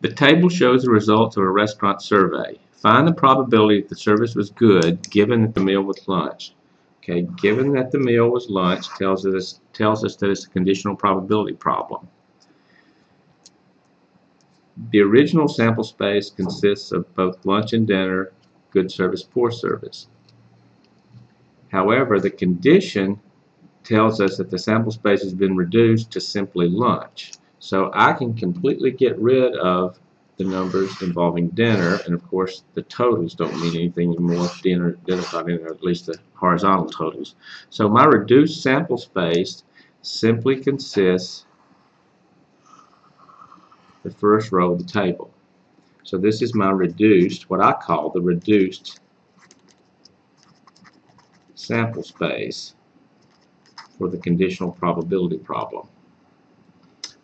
The table shows the results of a restaurant survey. Find the probability that the service was good given that the meal was lunch. Okay, given that the meal was lunch tells us tells us that it's a conditional probability problem. The original sample space consists of both lunch and dinner, good service, poor service. However, the condition tells us that the sample space has been reduced to simply lunch. So I can completely get rid of the numbers involving dinner, and of course the totals don't mean anything anymore dinner, dinner's not in there, at least the horizontal totals. So my reduced sample space simply consists the first row of the table. So this is my reduced, what I call the reduced sample space for the conditional probability problem.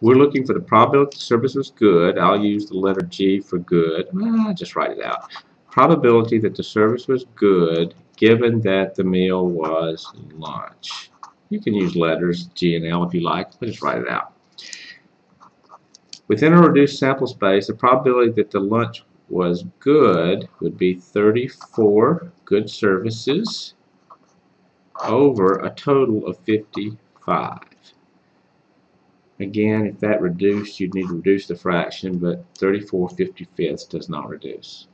We're looking for the probability the service was good. I'll use the letter G for good. Ah, just write it out. Probability that the service was good given that the meal was lunch. You can use letters G and L if you like, but just write it out. Within a reduced sample space, the probability that the lunch was good would be 34 good services over a total of 55. Again, if that reduced, you'd need to reduce the fraction, but 34 55ths does not reduce.